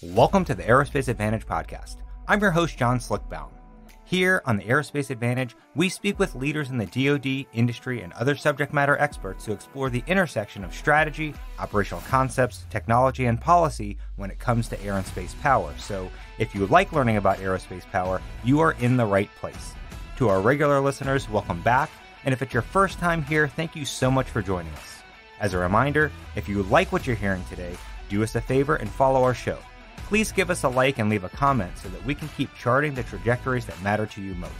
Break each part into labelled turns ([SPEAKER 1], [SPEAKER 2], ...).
[SPEAKER 1] Welcome to the Aerospace Advantage podcast. I'm your host, John Slick Baum. Here on the Aerospace Advantage, we speak with leaders in the DoD, industry, and other subject matter experts to explore the intersection of strategy, operational concepts, technology, and policy when it comes to air and space power. So, if you like learning about aerospace power, you are in the right place. To our regular listeners, welcome back. And if it's your first time here, thank you so much for joining us. As a reminder, if you like what you're hearing today, do us a favor and follow our show please give us a like and leave a comment so that we can keep charting the trajectories that matter to you most.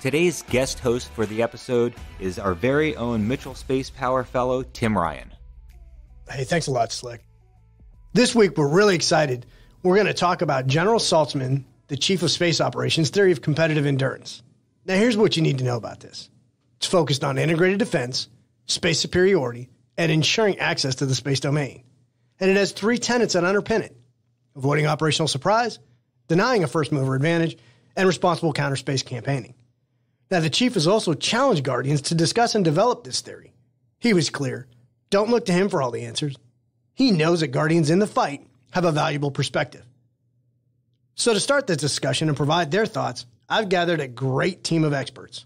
[SPEAKER 1] Today's guest host for the episode is our very own Mitchell Space Power Fellow, Tim Ryan.
[SPEAKER 2] Hey, thanks a lot, Slick. This week, we're really excited. We're going to talk about General Saltzman, the Chief of Space Operations, theory of competitive endurance. Now, here's what you need to know about this it's focused on integrated defense, space superiority, and ensuring access to the space domain. And it has three tenets that underpin it avoiding operational surprise, denying a first mover advantage, and responsible counter space campaigning. Now, the chief has also challenged Guardians to discuss and develop this theory. He was clear don't look to him for all the answers. He knows that Guardians in the fight have a valuable perspective. So, to start this discussion and provide their thoughts, I've gathered a great team of experts.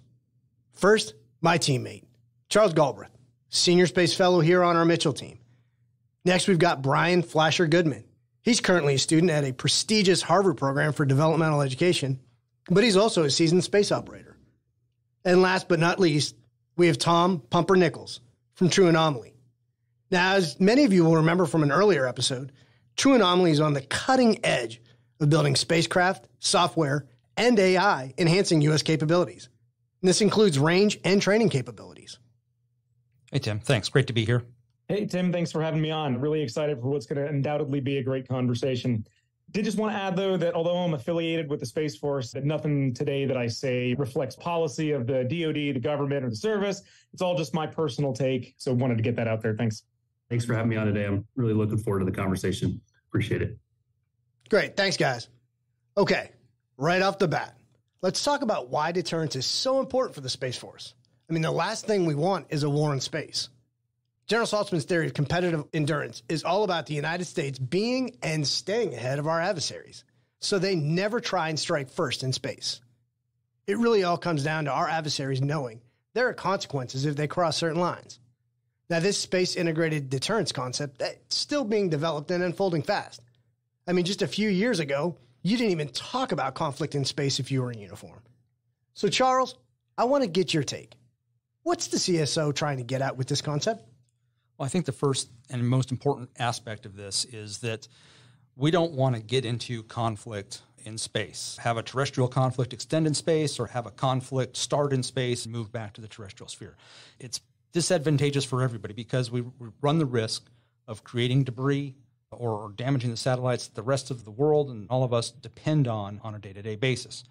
[SPEAKER 2] First, my teammate, Charles Galbreath, Senior Space Fellow here on our Mitchell team. Next, we've got Brian Flasher Goodman, He's currently a student at a prestigious Harvard program for developmental education, but he's also a seasoned space operator. And last but not least, we have Tom Pumper Nichols from True Anomaly. Now, as many of you will remember from an earlier episode, True Anomaly is on the cutting edge of building spacecraft, software, and AI enhancing U.S. capabilities. And this includes range and training capabilities.
[SPEAKER 3] Hey, Tim. Thanks. Great to be here.
[SPEAKER 4] Hey, Tim, thanks for having me on. Really excited for what's going to undoubtedly be a great conversation. Did just want to add, though, that although I'm affiliated with the Space Force, that nothing today that I say reflects policy of the DoD, the government, or the service. It's all just my personal take. So wanted to get that out there. Thanks.
[SPEAKER 5] Thanks for having me on today. I'm really looking forward to the conversation. Appreciate it.
[SPEAKER 2] Great. Thanks, guys. Okay, right off the bat, let's talk about why deterrence is so important for the Space Force. I mean, the last thing we want is a war in space. General Saltzman's theory of competitive endurance is all about the United States being and staying ahead of our adversaries, so they never try and strike first in space. It really all comes down to our adversaries knowing there are consequences if they cross certain lines. Now, this space integrated deterrence concept that's still being developed and unfolding fast. I mean, just a few years ago, you didn't even talk about conflict in space if you were in uniform. So, Charles, I want to get your take. What's the CSO trying to get at with this concept?
[SPEAKER 3] Well, I think the first and most important aspect of this is that we don't want to get into conflict in space, have a terrestrial conflict extend in space, or have a conflict start in space and move back to the terrestrial sphere. It's disadvantageous for everybody because we run the risk of creating debris or damaging the satellites that the rest of the world and all of us depend on on a day to day basis.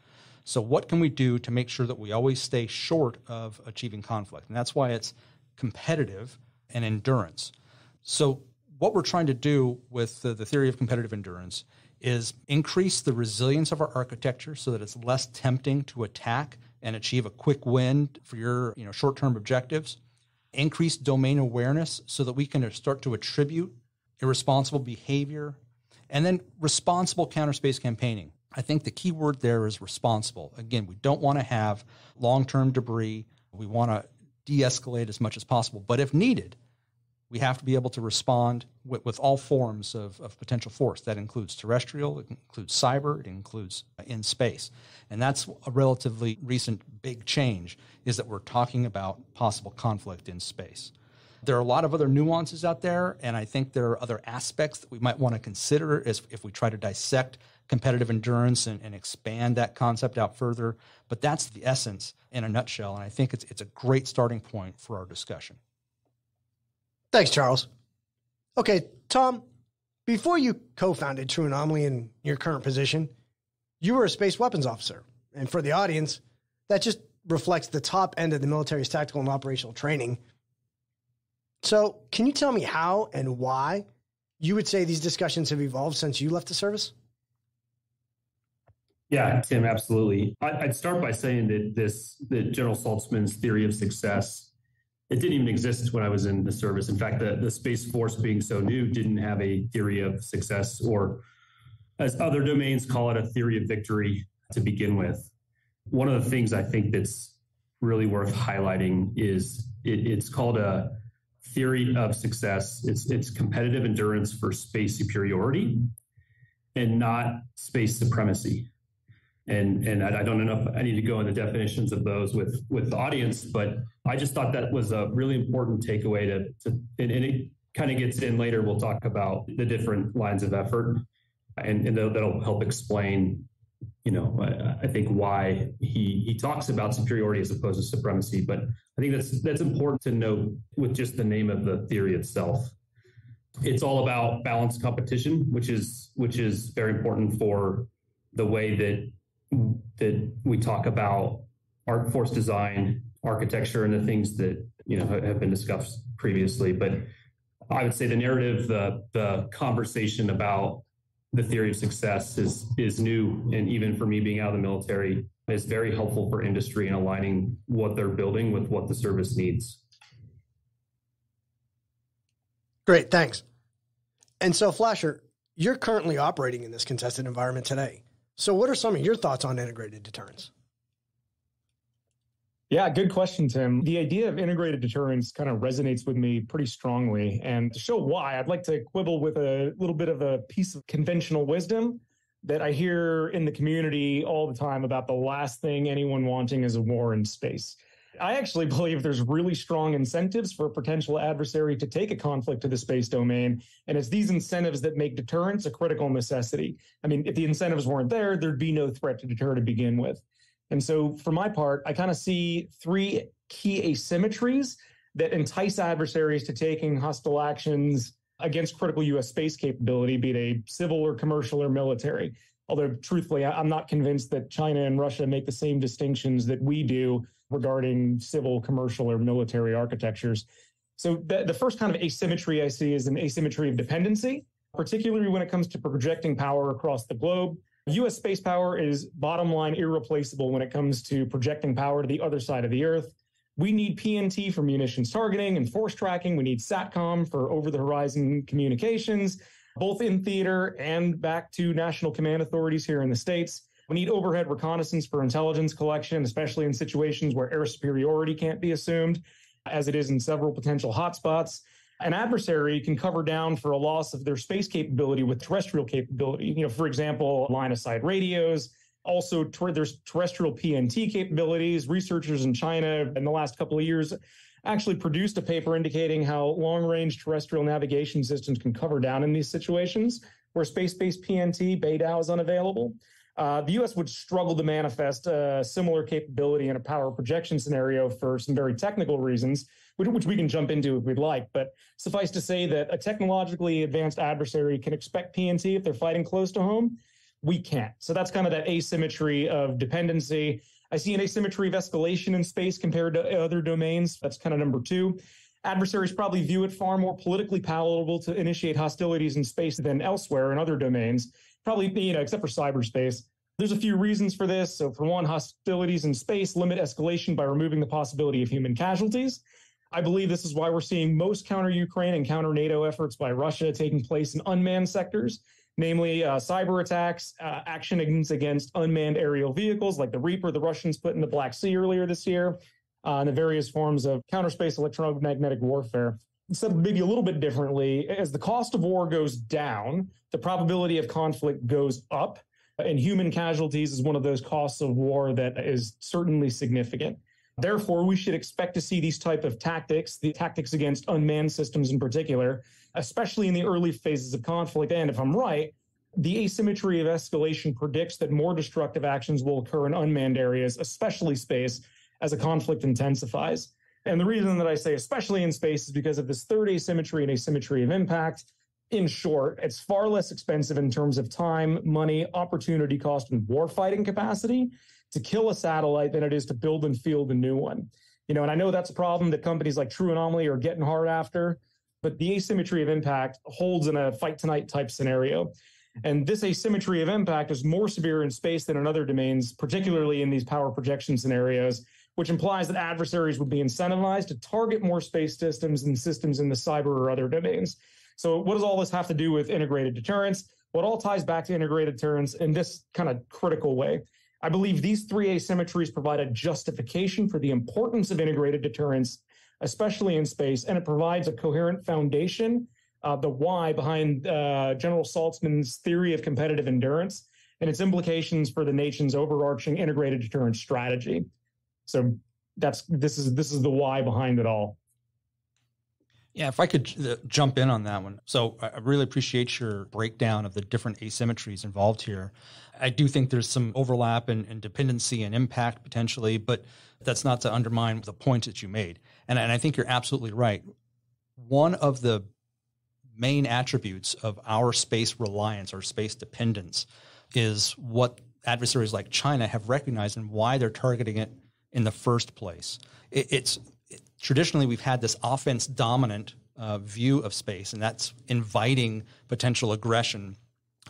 [SPEAKER 3] So, what can we do to make sure that we always stay short of achieving conflict? And that's why it's competitive and endurance. So, what we're trying to do with the, the, theory of competitive endurance is increase the resilience of our architecture so that it's less tempting to attack and achieve a quick win for your you know, short term objectives. Increase domain awareness so that we can start to attribute irresponsible behavior. And then responsible counter space campaigning. I think the key word there is responsible. Again, we don't want to have long term debris. We want to de escalate as much as possible. But if needed, we have to be able to respond with, with all forms of, of, potential force. That includes terrestrial, it includes cyber, it includes uh, in space. And that's a relatively recent big change is that we're talking about possible conflict in space. There are a lot of other nuances out there, and I think there are other aspects that we might want to consider as if we try to dissect competitive endurance and, and expand that concept out further. But that's the essence in a nutshell, and I think it's, it's a great starting point for our discussion.
[SPEAKER 2] Thanks, Charles. Okay, Tom, before you co founded True Anomaly in your current position, you were a space weapons officer. And for the audience, that just reflects the top end of the military's tactical and operational training. So, can you tell me how and why you would say these discussions have evolved since you left the service?
[SPEAKER 5] Yeah, Tim, absolutely. I'd start by saying that this, that General Saltzman's theory of success it didn't even exist when I was in the service. In fact, the, the Space Force being so new didn't have a theory of success or as other domains call it, a theory of victory to begin with. One of the things I think that's really worth highlighting is it, it's called a theory of success. It's it's competitive endurance for space superiority and not space supremacy. And and I, I don't know if I need to go into definitions of those with with the audience, but I just thought that was a really important takeaway to, to and, and it kind of gets in later. We'll talk about the different lines of effort, and, and that'll help explain you know, I, I, think why he he talks about superiority as opposed to supremacy. But I think that's that's important to note with just the name of the theory itself. It's all about balanced competition, which is which is very important for the way that that we talk about art force design, architecture, and the things that you know have been discussed previously. But I would say the narrative, the the conversation about the theory of success is is new, and even for me being out of the military, is very helpful for industry in aligning what they're building with what the service needs.
[SPEAKER 2] Great, thanks. And so, Flasher, you're currently operating in this contested environment today. So, what are some of your thoughts on integrated deterrence?
[SPEAKER 4] Yeah, good question, Tim. The idea of integrated deterrence kind of resonates with me pretty strongly. And to show why, I'd like to quibble with a little bit of a piece of conventional wisdom that I hear in the community all the time about the last thing anyone wanting is a war in space. I actually believe there's really strong incentives for a potential adversary to take a conflict to the space domain. And it's these incentives that make deterrence a critical necessity. I mean, if the incentives weren't there, there'd be no threat to deter to begin with. And so, for my part, I kind of see three key asymmetries that entice adversaries to taking hostile actions against critical U.S. space capability, be it a civil or commercial or military. Although, truthfully, I'm not convinced that China and Russia make the same distinctions that we do regarding civil, commercial, or military architectures. So, the, the first kind of asymmetry I see is an asymmetry of dependency, particularly when it comes to projecting power across the globe. US space power is bottom line irreplaceable when it comes to projecting power to the other side of the Earth. We need PNT for munitions targeting and force tracking. We need SATCOM for over the horizon communications, both in theater and back to national command authorities here in the States. We need overhead reconnaissance for intelligence collection, especially in situations where air superiority can't be assumed, as it is in several potential hotspots an adversary can cover down for a loss of their space capability with terrestrial capability. You know, for example, line of sight radios. Also, ter- there's terrestrial PNT capabilities. Researchers in China in the last couple of years actually produced a paper indicating how long range terrestrial navigation systems can cover down in these situations where space based PNT, BeiDou, is unavailable. Uh, the U.S. would struggle to manifest a similar capability in a power projection scenario for some very technical reasons, which, which, we can jump into if we'd like. But suffice to say that a technologically advanced adversary can expect PNT if they're fighting close to home. We can't. So that's kind of that asymmetry of dependency. I see an asymmetry of escalation in space compared to other domains. That's kind of number two. Adversaries probably view it far more politically palatable to initiate hostilities in space than elsewhere in other domains probably, you know, except for cyberspace. There's a few reasons for this. So, for one, hostilities in space limit escalation by removing the possibility of human casualties. I believe this is why we're seeing most counter Ukraine and counter NATO efforts by Russia taking place in unmanned sectors, namely uh, cyber attacks, uh, actions against unmanned aerial vehicles like the Reaper the Russians put in the Black Sea earlier this year, uh, and the various forms of counter space electromagnetic warfare said maybe a little bit differently, as the cost of war goes down, the probability of conflict goes up. And human casualties is one of those costs of war that is certainly significant. Therefore, we should expect to see these type of tactics, the tactics against unmanned systems in particular, especially in the early phases of conflict. And if I'm right, the asymmetry of escalation predicts that more destructive actions will occur in unmanned areas, especially space, as a conflict intensifies. And the reason that I say especially in space is because of this third asymmetry and asymmetry of impact. In short, it's far less expensive in terms of time, money, opportunity cost, and warfighting capacity to kill a satellite than it is to build and field a new one. You know, and I know that's a problem that companies like True Anomaly are getting hard after, but the asymmetry of impact holds in a fight tonight type scenario. And this asymmetry of impact is more severe in space than in other domains, particularly in these power projection scenarios, which implies that adversaries would be incentivized to target more space systems than systems in the cyber or other domains. So, what does all this have to do with integrated deterrence? what all ties back to integrated deterrence in this kind of critical way. I believe these three asymmetries provide a justification for the importance of integrated deterrence, especially in space, and it provides a coherent foundation, uh, the why behind uh, General Saltzman's theory of competitive endurance and its implications for the nation's overarching integrated deterrence strategy. So that's this is this is the why behind it all.
[SPEAKER 3] Yeah, if I could uh, jump in on that one. So I really appreciate your breakdown of the different asymmetries involved here. I do think there's some overlap and, and, dependency and impact potentially, but that's not to undermine the point that you made. And, and I think you're absolutely right. One of the main attributes of our space reliance or space dependence is what adversaries like China have recognized and why they're targeting it in the first place. It, it's traditionally we've had this offense dominant uh, view of space, and that's inviting potential aggression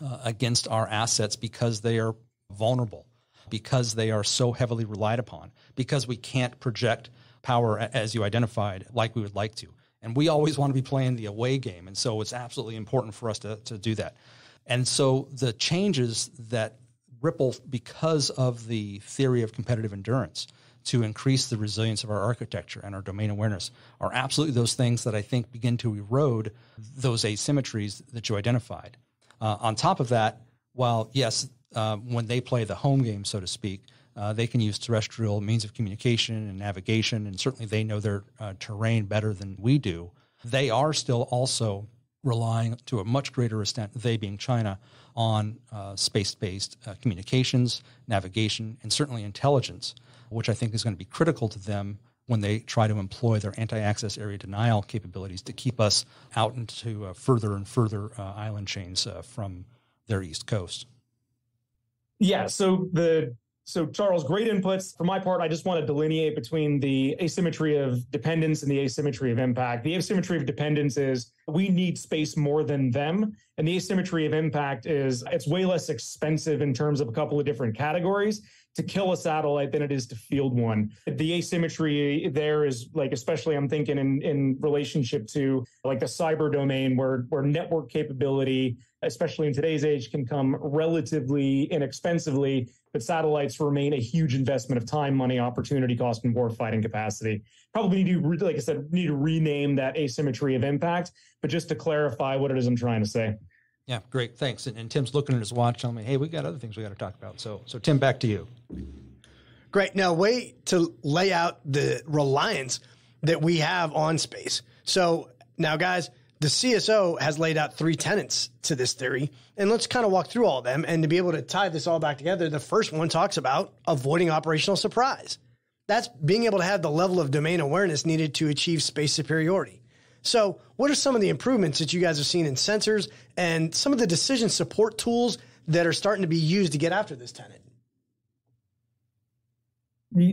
[SPEAKER 3] uh, against our assets because they are vulnerable, because they are so heavily relied upon, because we can't project power as you identified like we would like to. And we always want to be playing the away game. And so it's absolutely important for us to, to do that. And so the changes that ripple because of the theory of competitive endurance to increase the resilience of our architecture and our domain awareness are absolutely those things that I think begin to erode those asymmetries that you identified. Uh, on top of that, while yes, uh, when they play the home game, so to speak, uh, they can use terrestrial means of communication and navigation, and certainly they know their uh, terrain better than we do. They are still also relying to a much greater extent, they being China, on uh, space based uh, communications, navigation, and certainly intelligence which I think is going to be critical to them when they try to employ their anti-access area denial capabilities to keep us out into uh, further and further uh, island chains uh, from their east coast.
[SPEAKER 4] Yeah. So the so Charles, great inputs. For my part, I just want to delineate between the asymmetry of dependence and the asymmetry of impact. The asymmetry of dependence is we need space more than them, and the asymmetry of impact is it's way less expensive in terms of a couple of different categories to kill a satellite than it is to field one. The asymmetry there is like, especially I'm thinking in, in relationship to like the cyber domain where, where network capability, especially in today's age, can come relatively inexpensively, but satellites remain a huge investment of time, money, opportunity cost, and warfighting capacity. Probably need to, like I said, need to rename that asymmetry of impact, but just to clarify what it is I'm trying to say.
[SPEAKER 3] Yeah, great. Thanks. And, and, Tim's looking at his watch, telling me, "Hey, we got other things we got to talk about." So, so Tim, back to you.
[SPEAKER 2] Great. Now, way to lay out the reliance that we have on space. So, now, guys, the CSO has laid out three tenets to this theory, and let's kind of walk through all of them. And to be able to tie this all back together, the first one talks about avoiding operational surprise. That's being able to have the level of domain awareness needed to achieve space superiority. So, what are some of the improvements that you guys have seen in sensors and some of the decision support tools that are starting to be used to get after this tenant?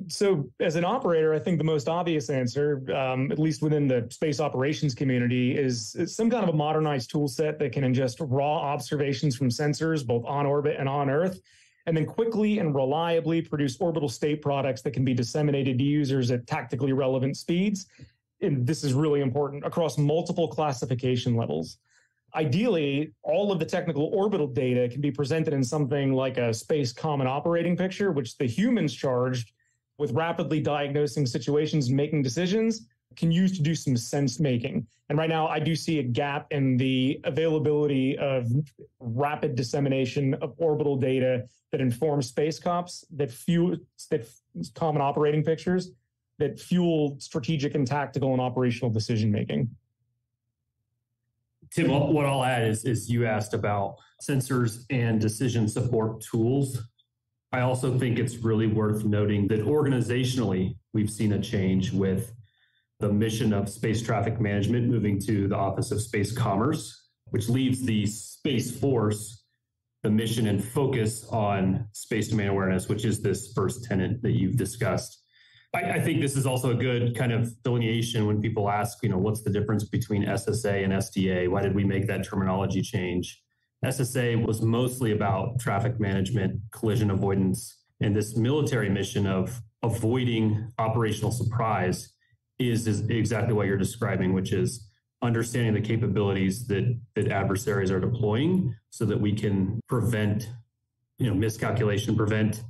[SPEAKER 4] So, as an operator, I think the most obvious answer, um, at least within the space operations community, is, is, some kind of a modernized tool set that can ingest raw observations from sensors, both on orbit and on Earth, and then quickly and reliably produce orbital state products that can be disseminated to users at tactically relevant speeds and this is really important, across multiple classification levels. Ideally, all of the technical orbital data can be presented in something like a space common operating picture, which the humans charged with rapidly diagnosing situations making decisions can use to do some sense making. And right now, I do see a gap in the availability of rapid dissemination of orbital data that informs space cops that few that common operating pictures that fuel strategic and tactical and operational decision making.
[SPEAKER 5] Tim, what I'll add is, is you asked about sensors and decision support tools. I also think it's really worth noting that organizationally, we've seen a change with the mission of space traffic management moving to the Office of Space Commerce, which leaves the Space Force the mission and focus on space domain awareness, which is this first tenant that you've discussed. I, I, think this is also a good kind of delineation when people ask, you know, what's the difference between SSA and SDA? Why did we make that terminology change? SSA was mostly about traffic management, collision avoidance, and this military mission of avoiding operational surprise is, is exactly what you're describing, which is understanding the capabilities that that adversaries are deploying so that we can prevent you know miscalculation prevent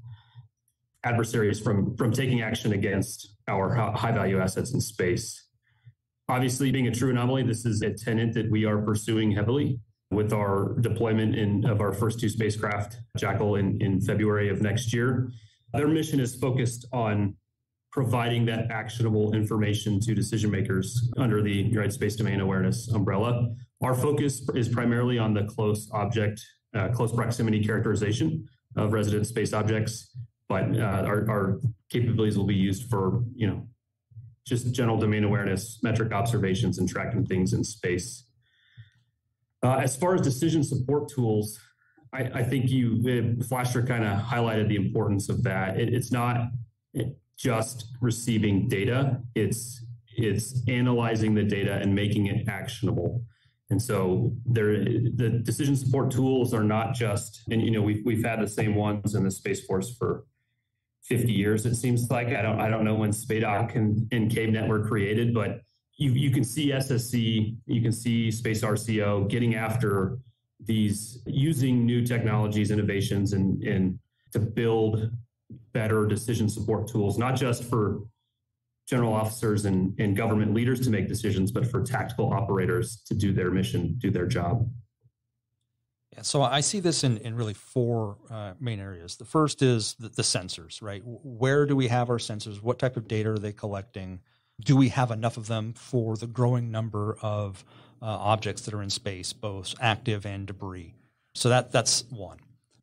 [SPEAKER 5] adversaries from from taking action against our high value assets in space. Obviously being a true anomaly this is a tenant that we are pursuing heavily with our deployment in, of our first two spacecraft jackal in, in february of next year. Their mission is focused on providing that actionable information to decision makers under the United Space Domain Awareness umbrella. Our focus is primarily on the close object, uh, close proximity characterization of resident space objects, but uh, our, our capabilities will be used for, you know, just general domain awareness, metric observations, and tracking things in space. Uh, as far as decision support tools, I, I think you, uh, Flasher kind of highlighted the importance of that. It, it's not, just receiving data. It's it's analyzing the data and making it actionable. And so there, the decision support tools are not just, and you know, we've we've had the same ones in the Space Force for 50 years. It seems like I don't I don't know when SPADOC and, and CaveNet were created, but you you can see SSC, you can see Space RCO getting after these using new technologies, innovations, and and to build better decision support tools, not just for general officers and, and government leaders to make decisions, but for tactical operators to do their mission, do their job.
[SPEAKER 3] Yeah, so I see this in, in really four uh, main areas. The first is the, the, sensors, right? Where do we have our sensors? What type of data are they collecting? Do we have enough of them for the growing number of uh, objects that are in space, both active and debris? So that that's one.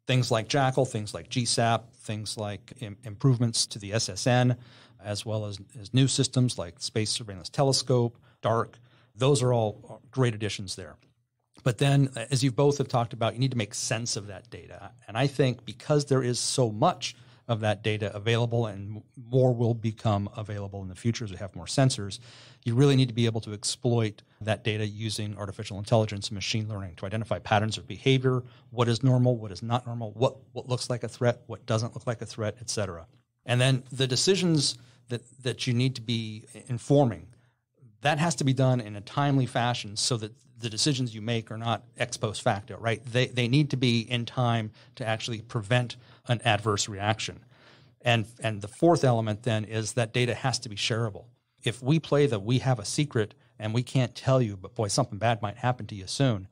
[SPEAKER 3] Things like Jackal, things like GSSAP, things like Im- improvements to the SSN, as well as, as new systems like Space Surveillance Telescope, DARC. Those are all great additions there. But then, as you both have talked about, you need to make sense of that data. And I think because there is so much of that data available and more will become available in the future as we have more sensors, you really need to be able to exploit that data using artificial intelligence and machine learning to identify patterns of behavior, what is normal, what is not normal, what, what looks like a threat, what doesn't look like a threat, et cetera. And then the decisions that, that you need to be informing, that has to be done in a timely fashion so that the decisions you make are not ex post facto, right? They, they need to be in time to actually prevent an adverse reaction. And, and the fourth element then is that data has to be shareable if we play that we have a secret and we can't tell you, but boy, something bad might happen to you soon,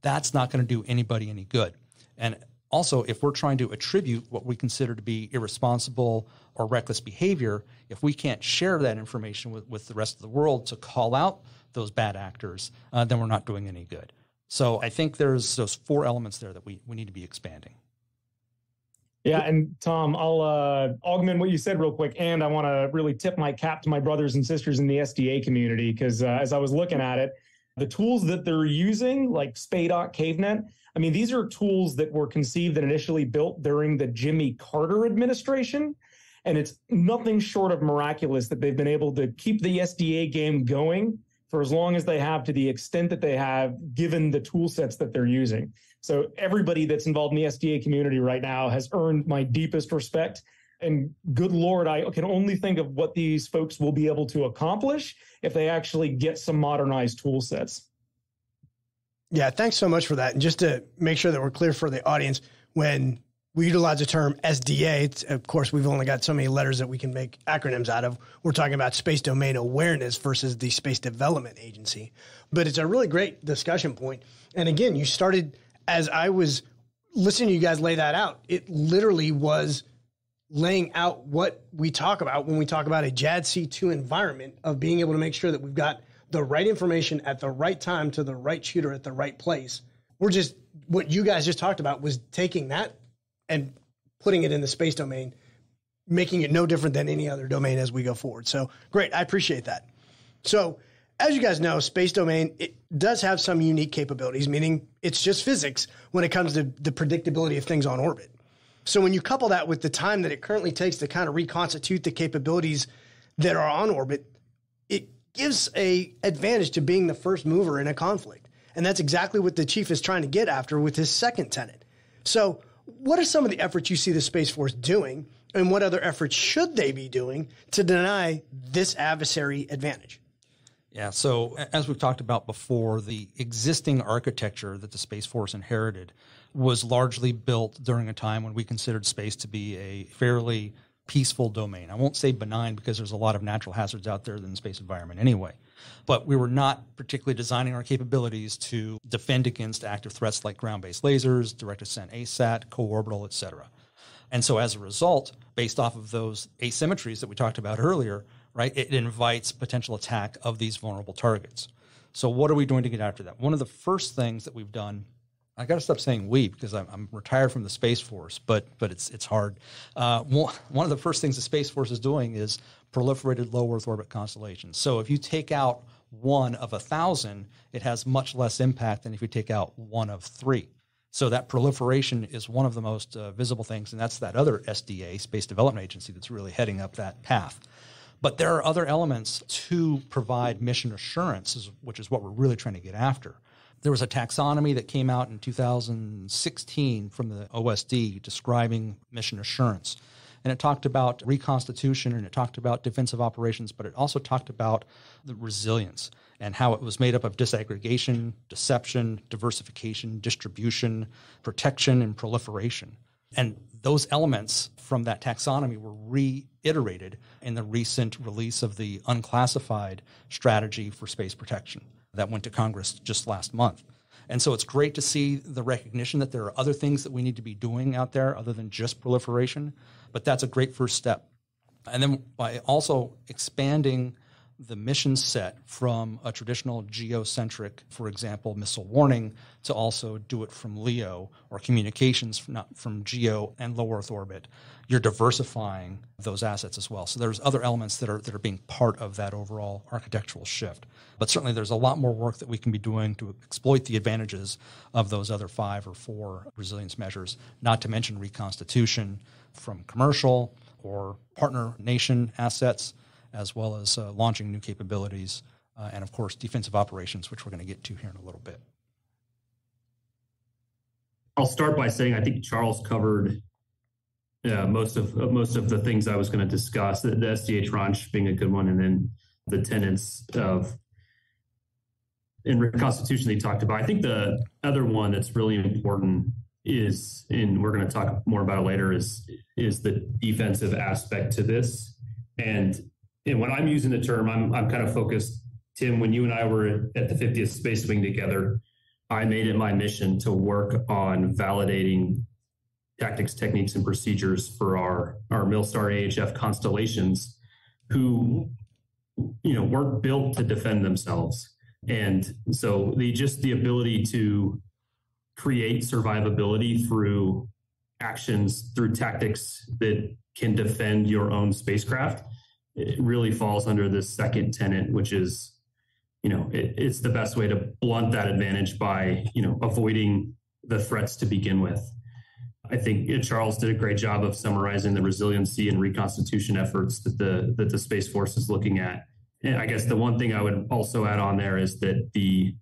[SPEAKER 3] that's not going to do anybody any good. And also, if we're trying to attribute what we consider to be irresponsible or reckless behavior, if we can't share that information with, with the rest of the world to call out those bad actors, uh, then we're not doing any good. So I think there's those four elements there that we, we need to be expanding.
[SPEAKER 4] Yeah, and Tom, I'll uh, augment what you said real quick, and I want to really tip my cap to my brothers and sisters in the SDA community because uh, as I was looking at it, the tools that they're using, like SPADOC, CaveNet, I mean, these are tools that were conceived and initially built during the Jimmy Carter administration. And it's nothing short of miraculous that they've been able to keep the SDA game going for as long as they have to the extent that they have, given the tool sets that they're using. So everybody that's involved in the SDA community right now has earned my deepest respect. And good Lord, I can only think of what these folks will be able to accomplish if they actually get some modernized tool sets.
[SPEAKER 2] Yeah, thanks so much for that. And just to make sure that we're clear for the audience, when we utilize the term SDA, of course, we've only got so many letters that we can make acronyms out of. We're talking about space domain awareness versus the Space Development Agency. But it's a really great discussion point. And again, you started as I was listening to you guys lay that out, it literally was laying out what we talk about when we talk about a JADC2 environment of being able to make sure that we've got the right information at the right time to the right shooter at the right place. We're just, what you guys just talked about was taking that and putting it in the space domain, making it no different than any other domain as we go forward. So great. I appreciate that. So, as you guys know, space domain it does have some unique capabilities, meaning it's just physics when it comes to the predictability of things on orbit. So when you couple that with the time that it currently takes to kind of reconstitute the capabilities that are on orbit, it gives a advantage to being the first mover in a conflict. And that's exactly what the chief is trying to get after with his second tenet. So what are some of the efforts you see the Space Force doing and what other efforts should they be doing to deny this adversary advantage?
[SPEAKER 3] Yeah, so as we've talked about before, the existing architecture that the Space Force inherited was largely built during a time when we considered space to be a fairly peaceful domain. I won't say benign because there's a lot of natural hazards out there in the space environment anyway. But we were not particularly designing our capabilities to defend against active threats like ground-based lasers, direct ascent ASAT, co-orbital, et cetera. And so as a result, based off of those asymmetries that we talked about earlier, right, it invites potential attack of these vulnerable targets. So what are we doing to get after that? One of the first things that we've done I got to stop saying we because I'm, I'm, retired from the Space Force, but but it's it's hard. Uh, one, one of the first things the Space Force is doing is proliferated low Earth orbit constellations. So if you take out one of a thousand, it has much less impact than if you take out one of three. So that proliferation is one of the most uh, visible things, and that's that other SDA, Space Development Agency, that's really heading up that path. But there are other elements to provide mission assurance, which is what we're really trying to get after. There was a taxonomy that came out in 2016 from the OSD describing mission assurance. And it talked about reconstitution and it talked about defensive operations, but it also talked about the resilience and how it was made up of disaggregation, deception, diversification, distribution, protection, and proliferation. And those elements from that taxonomy were reiterated in the recent release of the unclassified strategy for space protection that went to Congress just last month. And so it's great to see the recognition that there are other things that we need to be doing out there other than just proliferation, but that's a great first step. And then by also expanding the mission set from a traditional geocentric, for example, missile warning, to also do it from LEO or communications from, not from geo and low Earth orbit. You're diversifying those assets as well. So there's other elements that are that are being part of that overall architectural shift. But certainly there's a lot more work that we can be doing to exploit the advantages of those other five or four resilience measures, not to mention reconstitution from commercial or partner nation assets as well as uh, launching new capabilities, uh, and of course, defensive operations, which we're going to get to here in a little bit.
[SPEAKER 5] I'll start by saying I think Charles covered uh, most of most of the things I was going to discuss. The, the SDA tranche being a good one, and then the tenets of in reconstitution they talked about. I think the other one that's really important is, and we're going to talk more about it later, is is the defensive aspect to this. And and when I'm using the term, I'm I'm kind of focused. Tim, when you and I were at the 50th Space Wing together, I made it my mission to work on validating tactics, techniques, and procedures for our our Milstar AEHF constellations, who you know weren't built to defend themselves, and so the just the ability to create survivability through actions through tactics that can defend your own spacecraft it really falls under this second tenet, which is, you know, it, it's the best way to blunt that advantage by, you know, avoiding the threats to begin with. I think Charles did a great job of summarizing the resiliency and reconstitution efforts that the that the Space Force is looking at. And I guess the one thing I would also add on there is that the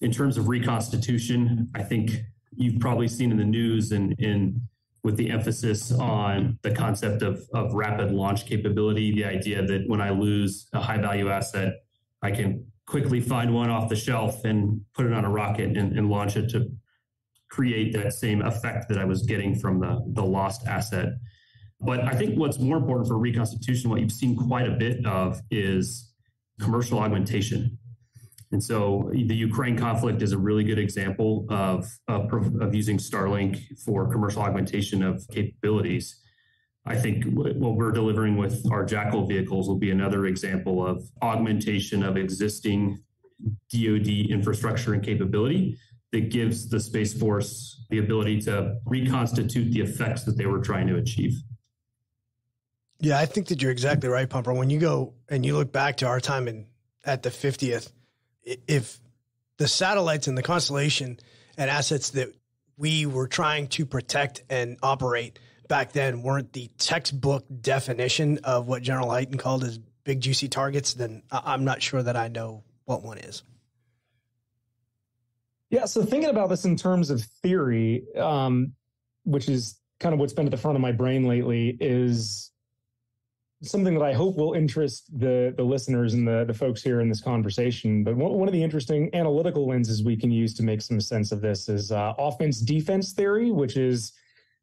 [SPEAKER 5] in terms of reconstitution, I think you've probably seen in the news and in with the emphasis on the concept of, of rapid launch capability, the idea that when I lose a high value asset, I can quickly find one off the shelf and put it on a rocket and, and launch it to create that same effect that I was getting from the, the lost asset. But I think what's more important for reconstitution, what you've seen quite a bit of is commercial augmentation. And so the Ukraine conflict is a really good example of, of, of, using Starlink for commercial augmentation of capabilities. I think what we're delivering with our Jackal vehicles will be another example of augmentation of existing DoD infrastructure and capability that gives the Space Force the ability to reconstitute the effects that they were trying to achieve.
[SPEAKER 2] Yeah, I think that you're exactly right, Pumper. When you go and you look back to our time in at the 50th, if the satellites and the constellation and assets that we were trying to protect and operate back then weren't the textbook definition of what General Hyten called as big juicy targets, then I'm not sure that I know what one is.
[SPEAKER 4] Yeah, so thinking about this in terms of theory, um, which is kind of what's been at the front of my brain lately, is something that I hope will interest the the listeners and the the folks here in this conversation. But one, of the interesting analytical lenses we can use to make some sense of this is uh, offense defense theory, which is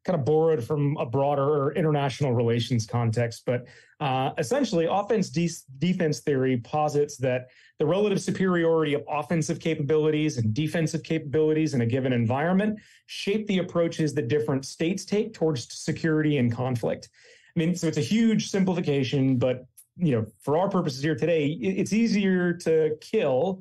[SPEAKER 4] kind of borrowed from a broader international relations context. But uh, essentially, offense de- defense theory posits that the relative superiority of offensive capabilities and defensive capabilities in a given environment shape the approaches that different states take towards security and conflict. I mean, so it's a huge simplification, but you know, for our purposes here today, it's easier to kill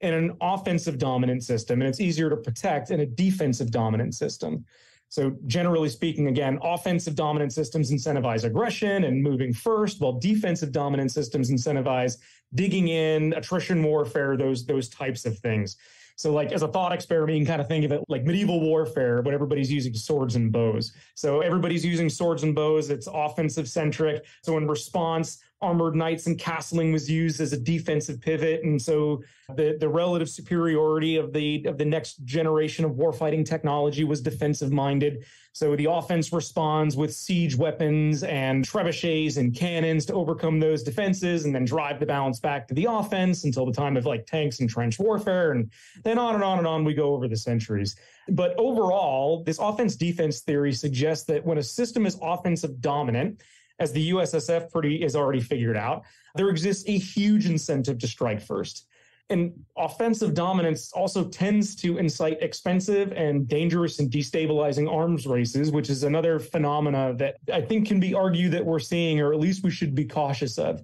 [SPEAKER 4] in an offensive dominant system, and it's easier to protect in a defensive dominant system. So, generally speaking, again, offensive dominant systems incentivize aggression and moving first, while defensive dominant systems incentivize digging in, attrition warfare, those those types of things. So, like as a thought experiment, you can kind of think of it like medieval warfare, but everybody's using swords and bows. So everybody's using swords and bows. It's offensive centric. So in response, armored knights and castling was used as a defensive pivot, and so the the relative superiority of the of the next generation of warfighting technology was defensive minded. So the offense responds with siege weapons and trebuchets and cannons to overcome those defenses, and then drive the balance back to the offense until the time of like tanks and trench warfare, and then on and on and on we go over the centuries. But overall, this offense defense theory suggests that when a system is offensive dominant as the USSF pretty is already figured out, there exists a huge incentive to strike first. And offensive dominance also tends to incite expensive and dangerous and destabilizing arms races, which is another phenomena that I think can be argued that we're seeing, or at least we should be cautious of.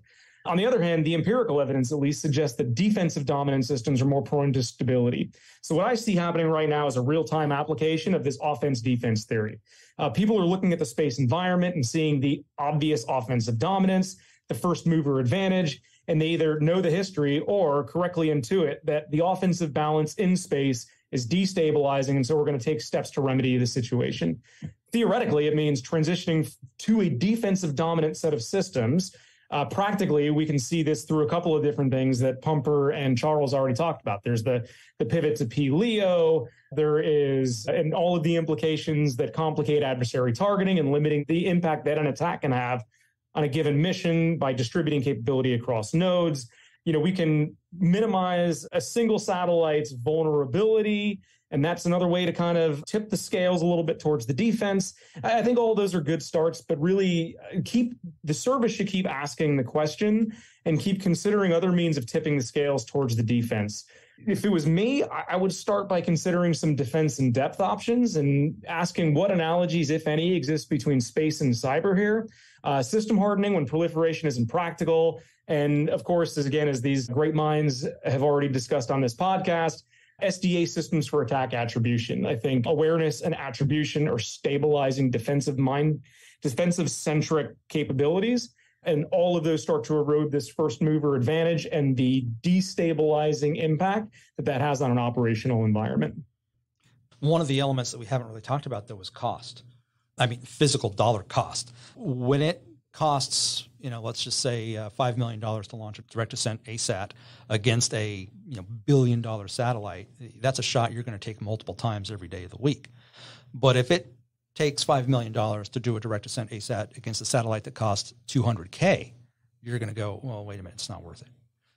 [SPEAKER 4] On the other hand, the empirical evidence at least suggests that defensive dominant systems are more prone to stability. So, what I see happening right now is a real time application of this offense defense theory. Uh, people are looking at the space environment and seeing the obvious offensive dominance, the first mover advantage, and they either know the history or correctly intuit that the offensive balance in space is destabilizing. And so we're going to take steps to remedy the situation. Theoretically, it means transitioning to a defensive dominant set of systems uh, practically, we can see this through a couple of different things that Pumper and Charles already talked about. There's the the pivot to P-LEO. There is and all of the implications that complicate adversary targeting and limiting the impact that an attack can have on a given mission by distributing capability across nodes. You know, we can minimize a single satellite's vulnerability and that's another way to kind of tip the scales a little bit towards the defense. I think all those are good starts, but really uh, keep the service should keep asking the question and keep considering other means of tipping the scales towards the defense. If it was me, I would start by considering some defense in depth options and asking what analogies, if any, exist between space and cyber here. Uh, system hardening when proliferation is impractical. And of course, as again, as these great minds have already discussed on this podcast, SDA systems for attack attribution. I think awareness and attribution are stabilizing defensive mind, defensive centric capabilities. And all of those start to erode this first mover advantage and the destabilizing impact that that has on an operational environment.
[SPEAKER 3] One of the elements that we haven't really talked about, though, is cost. I mean, physical dollar cost. When it costs, you know, let's just say uh, $5 million to launch a direct ascent ASAT against a you know, billion dollar satellite, that's a shot you're going to take multiple times every day of the week. But if it takes $5 million to do a direct ascent ASAT against a satellite that costs 200K, you're going to go, well, wait a minute, it's not worth it.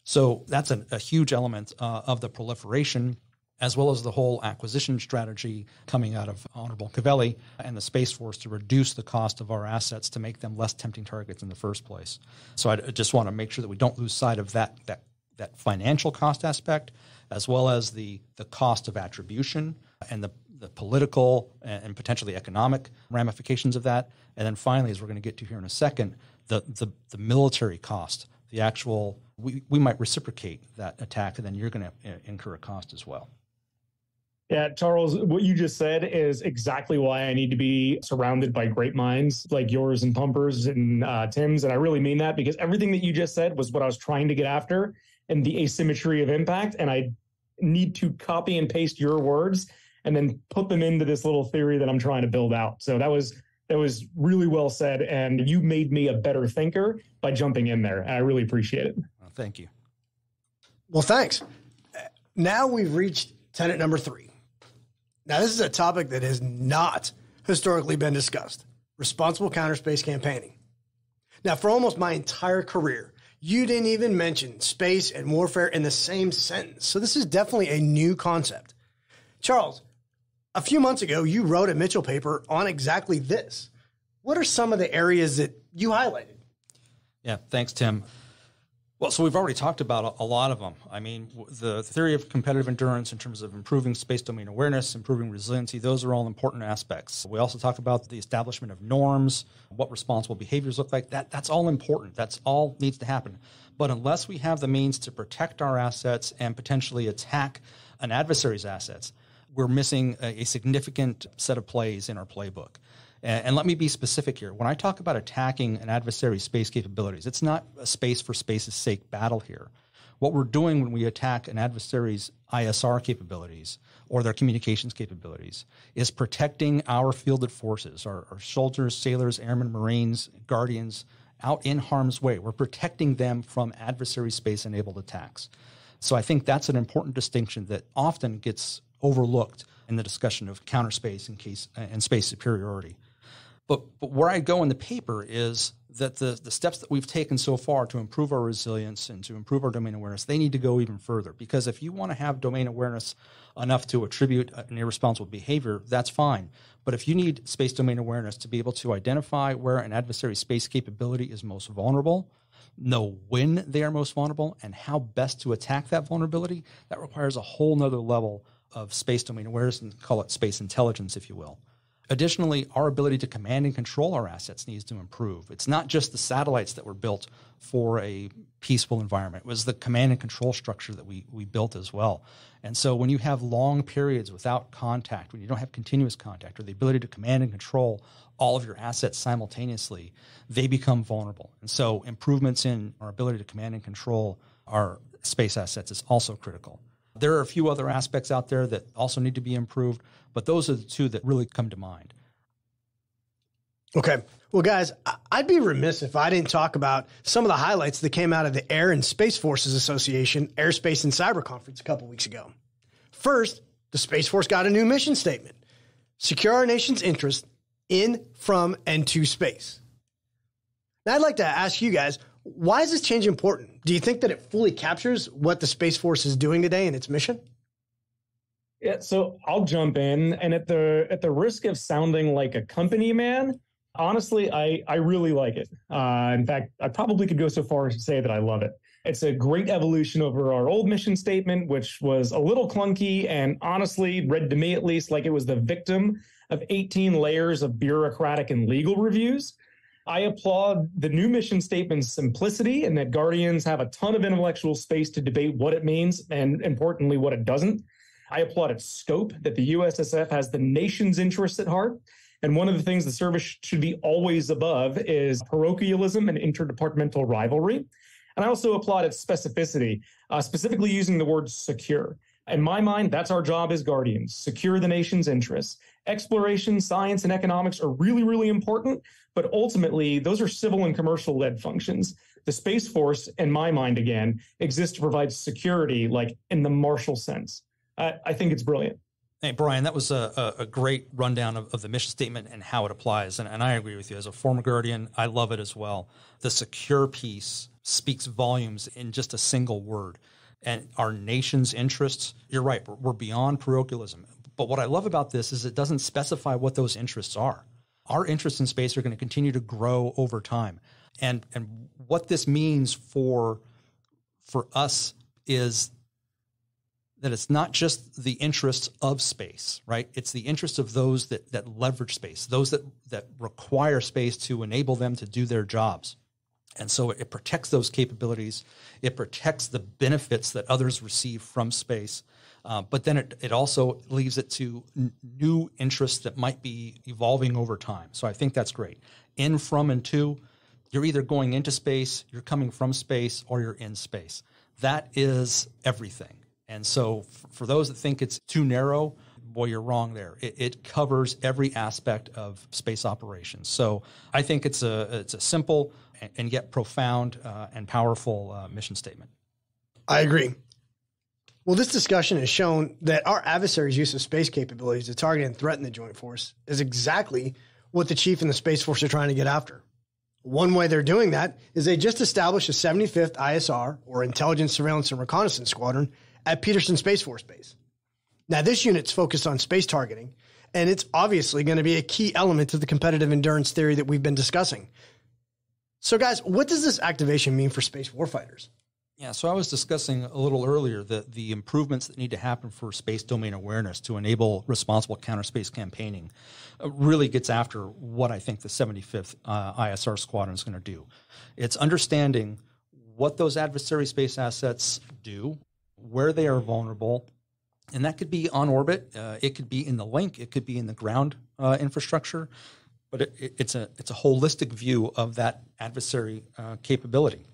[SPEAKER 3] So that's a, a huge element uh, of the proliferation as well as the whole acquisition strategy coming out of Honorable Calvelli and the Space Force to reduce the cost of our assets to make them less tempting targets in the first place. So I just want to make sure that we don't lose sight of that that that financial cost aspect, as well as the the cost of attribution and the the political and potentially economic ramifications of that. And then finally, as we're going to get to here in a second, the the, the military cost, the actual we, we might reciprocate that attack, and then you're going to uh, incur a cost as well.
[SPEAKER 4] Yeah, Charles, what you just said is exactly why I need to be surrounded by great minds like yours and Pumpers and uh, Tim's. And I really mean that because everything that you just said was what I was trying to get after and the asymmetry of impact. And I need to copy and paste your words and then put them into this little theory that I'm trying to build out. So that was that was really well said. And you made me a better thinker by jumping in there. I really appreciate it.
[SPEAKER 3] Well, thank you.
[SPEAKER 2] Well, thanks. Now we've reached tenant number three now, this is a topic that has not historically been discussed responsible counter space campaigning. Now, for almost my entire career, you didn't even mention space and warfare in the same sentence. So this is definitely a new concept. Charles, a few months ago, you wrote a Mitchell paper on exactly this. What are some of the areas that you highlighted?
[SPEAKER 3] Yeah, thanks, Tim. Well, so we've already talked about a, lot of them. I mean, the theory of competitive endurance in terms of improving space domain awareness, improving resiliency, those are all important aspects. We also talk about the establishment of norms, what responsible behaviors look like. That that's all important. That's all needs to happen. But unless we have the means to protect our assets and potentially attack an adversary's assets, we're missing a, a significant set of plays in our playbook. And, let me be specific here. When I talk about attacking an adversary's space capabilities, it's not a space for space's sake battle here. What we're doing when we attack an adversary's ISR capabilities or their communications capabilities is protecting our fielded forces, our, our soldiers, sailors, airmen, marines, guardians out in harm's way. We're protecting them from adversary space enabled attacks. So I think that's an important distinction that often gets overlooked in the discussion of counter space and case and space superiority. But, but where I go in the paper is that the, the steps that we've taken so far to improve our resilience and to improve our domain awareness, they need to go even further. Because if you want to have domain awareness enough to attribute an irresponsible behavior, that's fine. But if you need space domain awareness to be able to identify where an adversary space capability is most vulnerable, know when they are most vulnerable, and how best to attack that vulnerability, that requires a whole nother level of space domain awareness and call it space intelligence, if you will. Additionally, our ability to command and control our assets needs to improve. It's not just the satellites that were built for a peaceful environment. It was the command and control structure that we, we built as well. And so when you have long periods without contact, when you don't have continuous contact or the ability to command and control all of your assets simultaneously, they become vulnerable. And so improvements in our ability to command and control our space assets is also critical. There are a few other aspects out there that also need to be improved, but those are the two that really come to mind.
[SPEAKER 2] Okay. Well, guys, I'd be remiss if I didn't talk about some of the highlights that came out of the Air and Space Forces Association Airspace and Cyber Conference a couple weeks ago. First, the Space Force got a new mission statement secure our nation's interest in, from, and to space. Now, I'd like to ask you guys why is this change important? Do you think that it fully captures what the Space Force is doing today and its mission?
[SPEAKER 4] Yeah, so I'll jump in, and at the at the risk of sounding like a company man, honestly, I I really like it. Uh, in fact, I probably could go so far as to say that I love it. It's a great evolution over our old mission statement, which was a little clunky and honestly, read to me at least, like it was the victim of 18 layers of bureaucratic and legal reviews. I applaud the new mission statement's simplicity and that Guardians have a ton of intellectual space to debate what it means and, importantly, what it doesn't. I applaud its scope that the USSF has the nation's interests at heart. And one of the things the service should be always above is parochialism and interdepartmental rivalry. And I also applaud its specificity, uh, specifically using the word secure. In my mind, that's our job as guardians secure the nation's interests. Exploration, science, and economics are really, really important, but ultimately, those are civil and commercial led functions. The Space Force, in my mind, again, exists to provide security, like in the martial sense. I, I think it's brilliant.
[SPEAKER 3] Hey, Brian, that was a, a great rundown of, of, the mission statement and how it applies. And, and I agree with you. As a former Guardian, I love it as well. The secure piece speaks volumes in just a single word. And our nation's interests, you're right, we're beyond parochialism. But what I love about this is it doesn't specify what those interests are our interests in space are going to continue to grow over time. And and what this means for for us is that it's not just the interests of space, right? It's the interests of those that that leverage space, those that that require space to enable them to do their jobs. And so it protects those capabilities. It protects the benefits that others receive from space. Uh, but then it, it also leaves it to n- new interests that might be evolving over time. So I think that's great. In, from, and to, you're either going into space, you're coming from space, or you're in space. That is everything. And so f- for those that think it's too narrow, boy, you're wrong there. It, it covers every aspect of space operations. So I think it's a it's a simple and, yet profound uh, and powerful uh, mission statement.
[SPEAKER 2] I agree. Well, this discussion has shown that our adversary's use of space capabilities to target and threaten the Joint Force is exactly what the Chief and the Space Force are trying to get after. One way they're doing that is they just established a 75th ISR, or Intelligence, Surveillance, and Reconnaissance Squadron, at Peterson Space Force Base. Now, this unit's focused on space targeting, and it's obviously going to be a key element to the competitive endurance theory that we've been discussing. So, guys, what does this activation mean for space warfighters?
[SPEAKER 3] Yeah, so I was discussing a little earlier the, the improvements that need to happen for space domain awareness to enable responsible counter space campaigning uh, really gets after what I think the 75th uh, ISR squadron is going to do. It's understanding what those adversary space assets do, where they are vulnerable, and that could be on orbit, uh, it could be in the link, it could be in the ground uh, infrastructure, but it, it, it's a it's a holistic view of that adversary uh, capability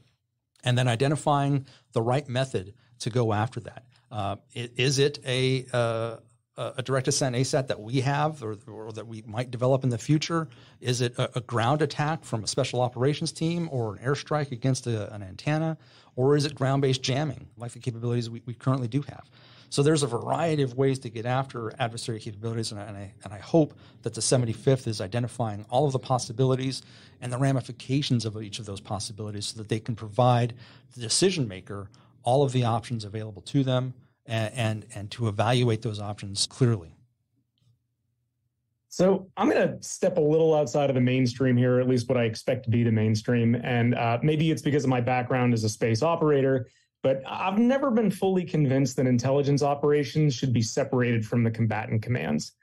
[SPEAKER 3] and then identifying the right method to go after that. Uh, is it a, uh, a direct ascent ASAT that we have or, or, that we might develop in the future? Is it a, a, ground attack from a special operations team or an airstrike against a, an antenna? Or is it ground based jamming like the capabilities we, we currently do have? So there's a variety of ways to get after adversary capabilities, and I, and I, and I hope that the 75th is identifying all of the possibilities and the ramifications of each of those possibilities so that they can provide the decision maker all of the options available to them and, and, and to evaluate those options clearly.
[SPEAKER 4] So I'm going to step a little outside of the mainstream here, at least what I expect to be the mainstream. And uh, maybe it's because of my background as a space operator but I've never been fully convinced that intelligence operations should be separated from the combatant commands.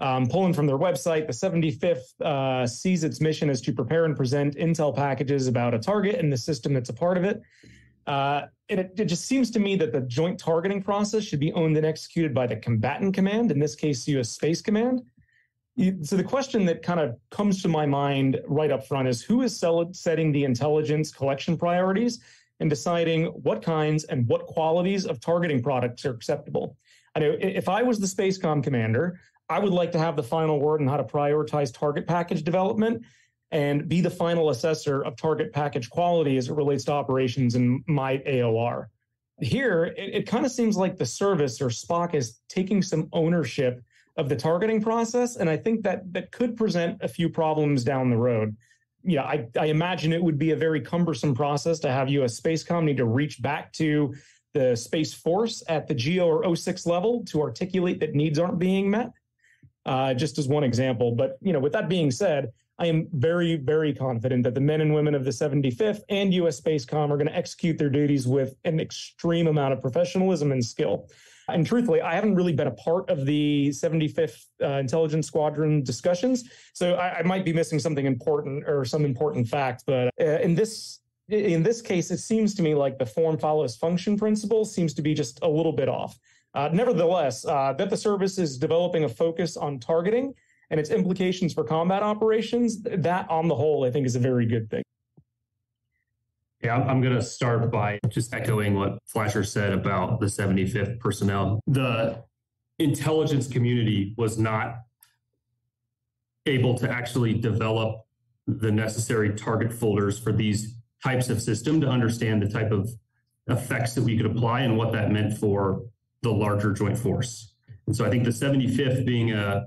[SPEAKER 4] Um, pulling from their website, the 75th uh, sees its mission as to prepare and present intel packages about a target and the system that's a part of it. Uh, and it, it, just seems to me that the joint targeting process should be owned and executed by the combatant command, in this case, U.S. Space Command. So the question that kind of comes to my mind right up front is who is setting the intelligence collection priorities in deciding what kinds and what qualities of targeting products are acceptable. I know if I was the Spacecom commander, I would like to have the final word on how to prioritize target package development and be the final assessor of target package quality as it relates to operations in my AOR. Here, it, it kind of seems like the service or SpOC is taking some ownership of the targeting process, and I think that that could present a few problems down the road you know, I, I imagine it would be a very cumbersome process to have you Space Spacecom need to reach back to the Space Force at the GEO or 06 level to articulate that needs aren't being met, uh, just as one example. But, you know, with that being said, I am very, very confident that the men and women of the 75th and US Space Spacecom are going to execute their duties with an extreme amount of professionalism and skill. And truthfully, I haven't really been a part of the 75th uh, Intelligence Squadron discussions, so I, I, might be missing something important or some important fact. But uh, in this in this case, it seems to me like the form follows function principle seems to be just a little bit off. Uh, nevertheless, uh, that the service is developing a focus on targeting and its implications for combat operations, that on the whole, I think is a very good thing.
[SPEAKER 5] Yeah, I'm going to start by just echoing what Flasher said about the 75th personnel. The intelligence community was not able to actually develop the necessary target folders for these types of system to understand the type of effects that we could apply and what that meant for the larger joint force. And so I think the 75th being a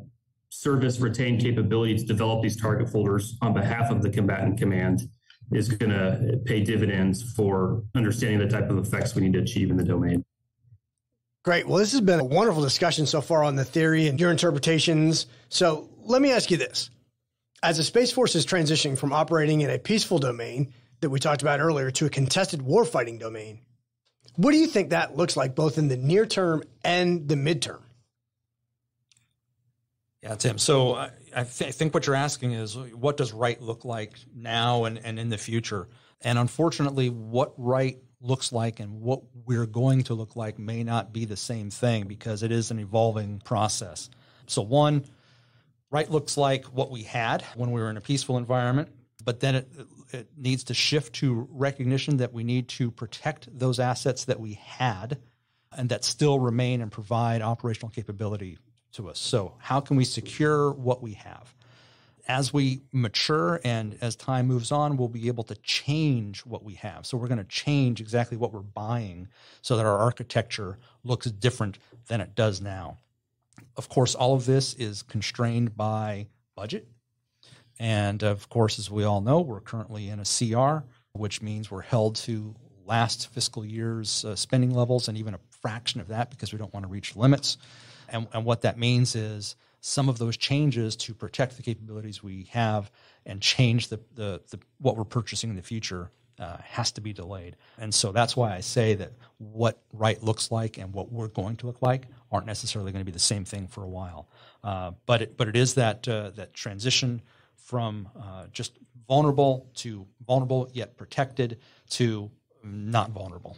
[SPEAKER 5] service retained capability to develop these target folders on behalf of the combatant command is going to pay dividends for understanding the type of effects we need to achieve in the domain.
[SPEAKER 2] Great. Well, this has been a wonderful discussion so far on the theory and your interpretations. So let me ask you this. As the Space Force is transitioning from operating in a peaceful domain that we talked about earlier to a contested warfighting domain, what do you think that looks like both in the near term and the midterm?
[SPEAKER 3] Yeah, Tim. So I, I, th- I, think what you're asking is what does right look like now and, and in the future? And unfortunately, what right looks like and what we're going to look like may not be the same thing because it is an evolving process. So, one, right looks like what we had when we were in a peaceful environment, but then it, it needs to shift to recognition that we need to protect those assets that we had and that still remain and provide operational capability to us. So, how can we secure what we have? As we mature and as time moves on, we'll be able to change what we have. So, we're going to change exactly what we're buying so that our architecture looks different than it does now. Of course, all of this is constrained by budget. And of course, as we all know, we're currently in a CR, which means we're held to last fiscal year's uh, spending levels and even a fraction of that because we don't want to reach limits. And, and what that means is some of those changes to protect the capabilities we have and change the, the, the what we're purchasing in the future uh, has to be delayed. And so that's why I say that what right looks like and what we're going to look like aren't necessarily going to be the same thing for a while. Uh, but it, but it is that uh, that transition from uh, just vulnerable to vulnerable yet protected to not vulnerable.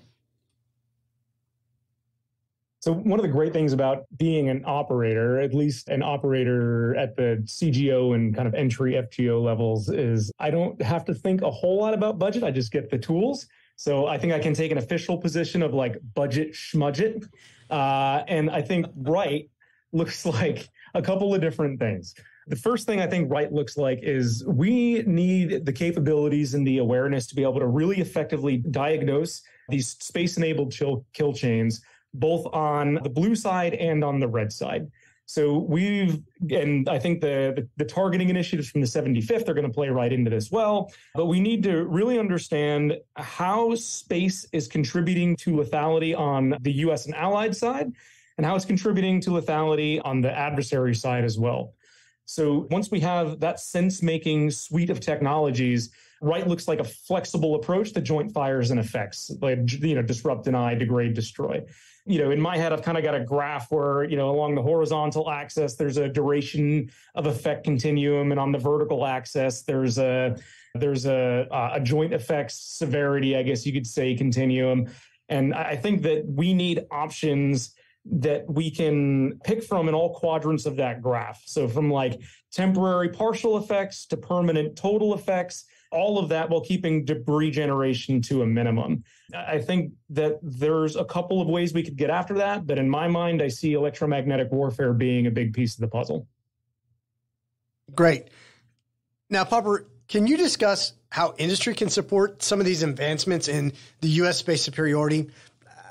[SPEAKER 4] So one of the great things about being an operator, at least an operator at the CGO and kind of entry FGO levels, is I don't have to think a whole lot about budget. I just get the tools. So I think I can take an official position of like budget schmudget. Uh, and I think right looks like a couple of different things. The first thing I think right looks like is we need the capabilities and the awareness to be able to really effectively diagnose these space enabled kill chains both on the blue side and on the red side. So we've, and I think the, the, the, targeting initiatives from the 75th are going to play right into this well. But we need to really understand how space is contributing to lethality on the US and allied side and how it's contributing to lethality on the adversary side as well. So once we have that sense making suite of technologies, right looks like a flexible approach to joint fires and effects, like, you know, disrupt, deny, degrade, destroy you know, in my head, I've kind of got a graph where, you know, along the horizontal axis, there's a duration of effect continuum, and on the vertical axis, there's a there's a uh, a joint effects severity, I guess you could say, continuum. And I think that we need options that we can pick from in all quadrants of that graph. So from like temporary partial effects to permanent total effects all of that while keeping debris generation to a minimum. I think that there's a couple of ways we could get after that, but in my mind, I see electromagnetic warfare being a big piece of the puzzle.
[SPEAKER 2] Great. Now, Pumper, can you discuss how industry can support some of these advancements in the U.S. space superiority?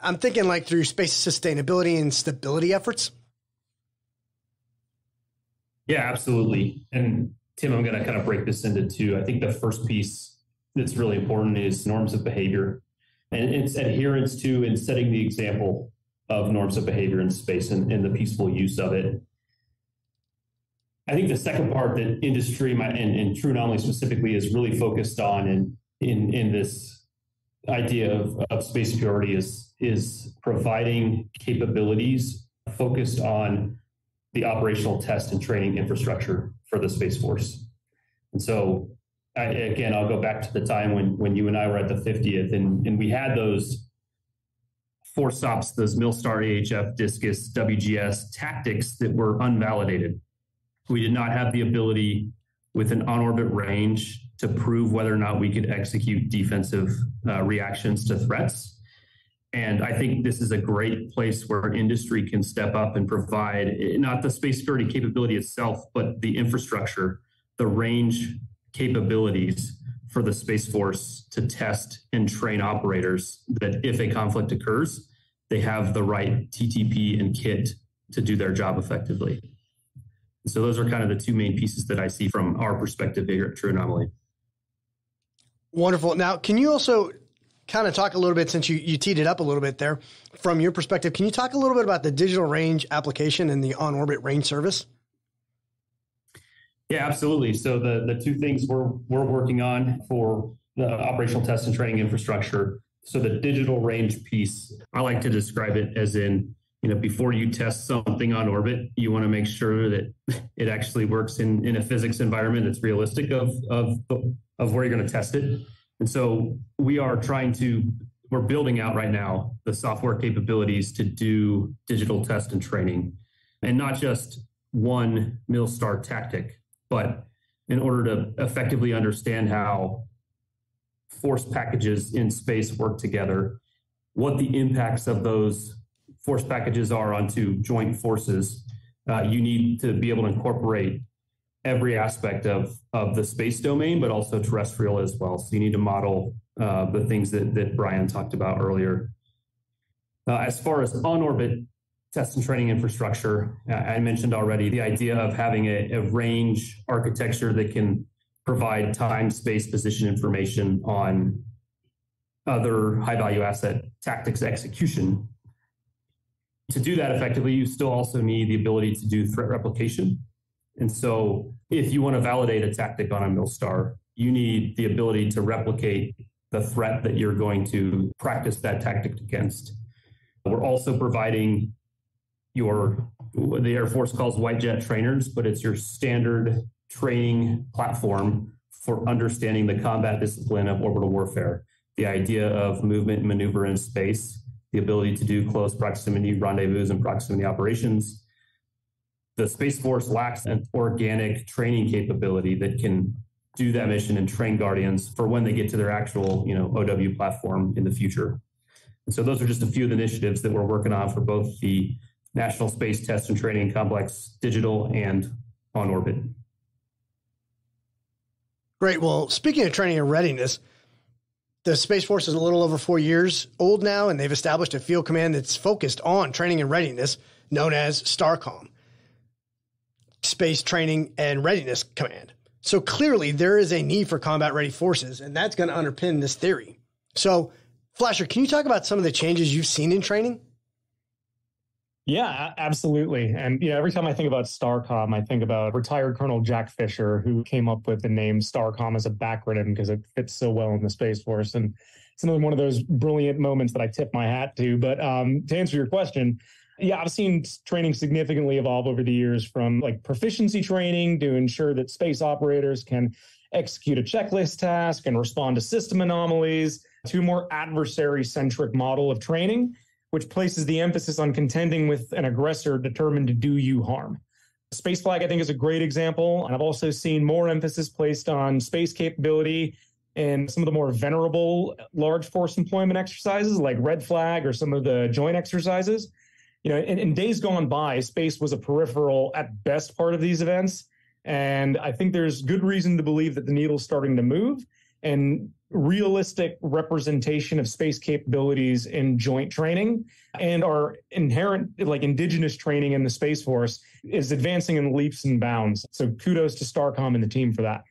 [SPEAKER 2] I'm thinking like through space sustainability and stability efforts.
[SPEAKER 5] Yeah, absolutely. And Tim, I'm going to kind of break this into two. I think the first piece that's really important is norms of behavior and it's adherence to and setting the example of norms of behavior in space and, and the peaceful use of it. I think the second part that industry and, and True Anomaly specifically is really focused on in, in, in this idea of, of space security is, is providing capabilities focused on the operational test and training infrastructure for the Space Force. And so, I, again, I'll go back to the time when, when you and I were at the 50th, and, and we had those four stops, those Milstar AEHF DSCS WGS tactics that were unvalidated. We did not have the ability with an on orbit range to prove whether or not we could execute defensive uh, reactions to threats. And I think this is a great place where industry can step up and provide not the space security capability itself, but the infrastructure, the range capabilities for the Space Force to test and train operators that if a conflict occurs, they have the right TTP and kit to do their job effectively. So those are kind of the two main pieces that I see from our perspective here at True Anomaly.
[SPEAKER 2] Wonderful. Now, can you also kind of talk a little bit since you, you teed it up a little bit there from your perspective. Can you talk a little bit about the digital range application and the on orbit range service?
[SPEAKER 5] Yeah, absolutely. So the the two things we're we're working on for the operational test and training infrastructure. So the digital range piece, I like to describe it as in you know before you test something on orbit, you want to make sure that it actually works in in a physics environment that's realistic of of of where you're going to test it. And so we are trying to, we're building out right now the software capabilities to do digital test and training. And not just one Milstar tactic, but in order to effectively understand how force packages in space work together, what the impacts of those force packages are onto joint forces, uh, you need to be able to incorporate every aspect of of the space domain, but also terrestrial as well. So you need to model uh, the things that that Brian talked about earlier. Uh, as far as on orbit test and training infrastructure, I mentioned already the idea of having a, a range architecture that can provide time, space, position information on other high value asset tactics execution. To do that effectively, you still also need the ability to do threat replication. And so, if you want to validate a tactic on a MILSTAR, you need the ability to replicate the threat that you're going to practice that tactic against. We're also providing your, the Air Force calls white jet trainers, but it's your standard training platform for understanding the combat discipline of orbital warfare. The idea of movement and maneuver in space, the ability to do close proximity rendezvous and proximity operations. The Space Force lacks an organic training capability that can do that mission and train Guardians for when they get to their actual, you know, OW platform in the future. And so those are just a few of the initiatives that we're working on for both the National Space Test and Training Complex digital and on orbit.
[SPEAKER 2] Great. Well, speaking of training and readiness, the Space Force is a little over four years old now, and they've established a field command that's focused on training and readiness, known as STARCOM, Space Training and Readiness Command. So clearly, there is a need for combat ready forces, and that's going to underpin this theory. So, Flasher, can you talk about some of the changes you've seen in training?
[SPEAKER 4] Yeah, absolutely. And you know, every time I think about STARCOM, I think about retired Colonel Jack Fisher, who came up with the name STARCOM as a backronym because it fits so well in the Space Force. And it's another one of those brilliant moments that I tip my hat to. But um, to answer your question, yeah, I've seen training significantly evolve over the years from like proficiency training to ensure that space operators can execute a checklist task and respond to system anomalies to a more adversary centric model of training which places the emphasis on contending with an aggressor determined to do you harm. Space Flag, I think, is a great example. And I've also seen more emphasis placed on space capability in some of the more venerable large force employment exercises like Red Flag or some of the joint exercises. You know, in, in days gone by, space was a peripheral at best part of these events. And I think there's good reason to believe that the needle's starting to move. And realistic representation of space capabilities in joint training. And our inherent like indigenous training in the space force is advancing in leaps and bounds. So kudos to starcom and the team for that.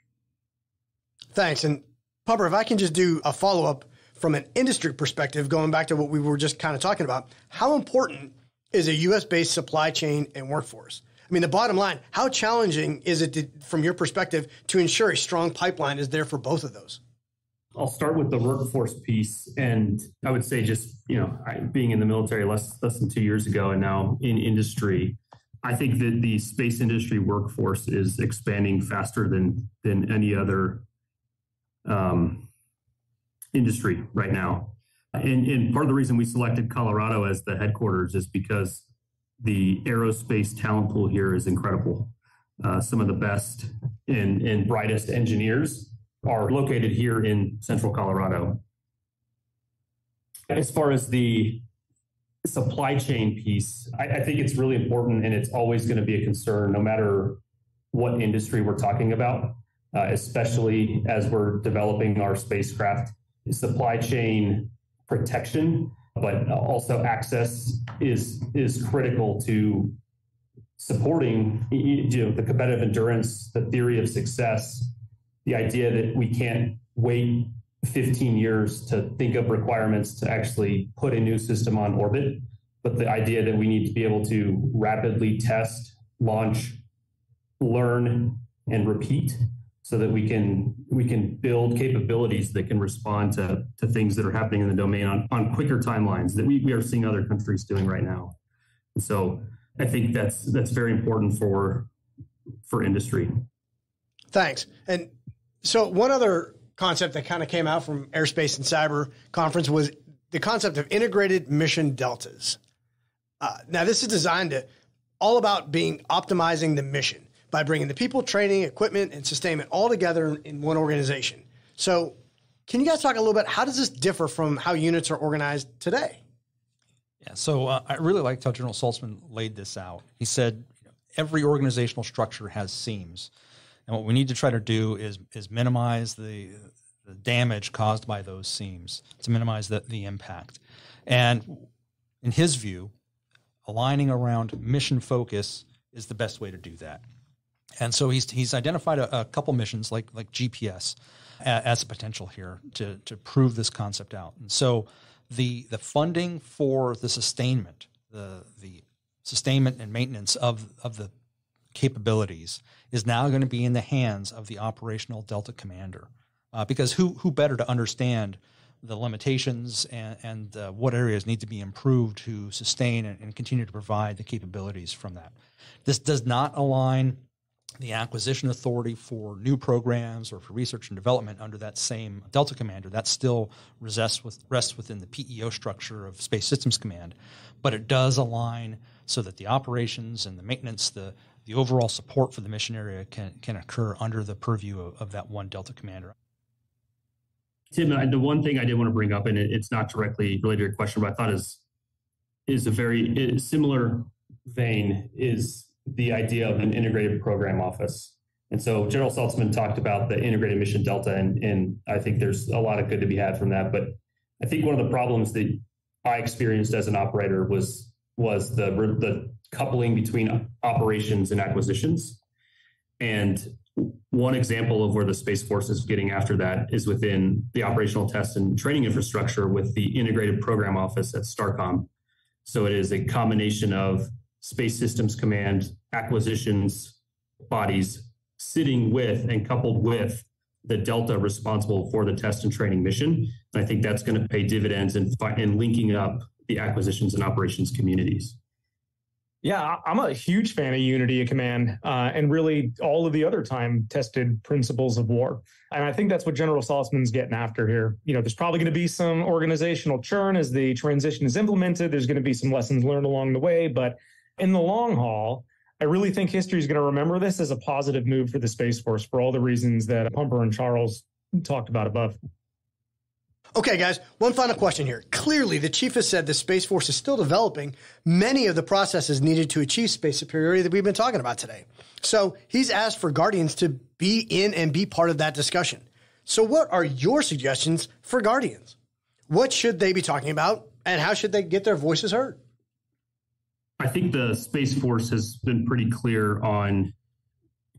[SPEAKER 2] Thanks. And Pumper if i can just do a follow-up from an industry perspective going back to what we were just kind of talking about how important is a us based supply chain and workforce I mean, the bottom line, how challenging is it to, from your perspective to ensure a strong pipeline is there for both of those?
[SPEAKER 5] I'll start with the workforce piece, and I would say just you know being in the military less less than two years ago, and now in industry, I think that the space industry workforce is expanding faster than than any other um, industry right now. And, and part of the reason we selected Colorado as the headquarters is because the aerospace talent pool here is incredible. Uh, some of the best and, and brightest engineers are located here in central Colorado. As far as the supply chain piece, I, I think it's really important and it's always going to be a concern no matter what industry we're talking about, uh, especially as we're developing our spacecraft. Supply chain protection, but also access is is critical to supporting you know, the competitive endurance, the theory of success, the idea that we can't wait 15 years to think of requirements to actually put a new system on orbit, but the idea that we need to be able to rapidly test, launch, learn, and repeat so that we can we can build capabilities that can respond to, to things that are happening in the domain on, on quicker timelines that we, we are seeing other countries doing right now. And so I think that's that's very important for for industry.
[SPEAKER 2] Thanks. And so one other concept that kind of came out from Airspace and Cyber conference was the concept of integrated mission deltas. Uh, now this is designed to all about being optimizing the mission by bringing the people, training, equipment, and sustainment all together in, one organization. So, can you guys talk a little bit? How does this differ from how units are organized today?
[SPEAKER 3] Yeah, so uh, I really liked how General Saltzman laid this out. He said every organizational structure has seams. And what we need to try to do is is minimize the, the damage caused by those seams to minimize the, the impact. And in his view, aligning around mission focus is the best way to do that. And so he's he's identified a, a couple missions like like GPS as a potential here to to prove this concept out. And so the the funding for the sustainment, the the sustainment and maintenance of of the capabilities is now going to be in the hands of the operational Delta commander, uh, because who who better to understand the limitations and, and uh, what areas need to be improved to sustain and, and continue to provide the capabilities from that. This does not align the acquisition authority for new programs or for research and development under that same Delta Commander. That still rests, with, rests within the PEO structure of Space Systems Command, but it does align so that the operations and the maintenance, the, the overall support for the mission area can, can occur under the purview of, of that one Delta Commander.
[SPEAKER 5] Tim, the one thing I did want to bring up, and it's not directly related to your question, but I thought is is a very similar vein is the idea of an integrated program office. And so General Saltzman talked about the integrated mission delta, and, and I think there's a lot of good to be had from that. But I think one of the problems that I experienced as an operator was was the the coupling between operations and acquisitions. And one example of where the Space Force is getting after that is within the operational test and training infrastructure with the integrated program office at STARCOM. So it is a combination of Space Systems Command acquisitions bodies sitting with and coupled with the Delta responsible for the test and training mission. And I think that's going to pay dividends in, in linking up the acquisitions and operations communities.
[SPEAKER 4] Yeah, I'm a huge fan of unity of command uh, and really all of the other time tested principles of war. And I think that's what General Saltzman's getting after here. You know, there's probably going to be some organizational churn as the transition is implemented. There's going to be some lessons learned along the way, but in the long haul, I really think history is going to remember this as a positive move for the Space Force for all the reasons that Pumper and Charles talked about above.
[SPEAKER 2] Okay, guys, one final question here. Clearly, the chief has said the Space Force is still developing many of the processes needed to achieve space superiority that we've been talking about today. So he's asked for Guardians to be in and be part of that discussion. So, what are your suggestions for Guardians? What should they be talking about, and how should they get their voices heard?
[SPEAKER 5] I think the Space Force has been pretty clear on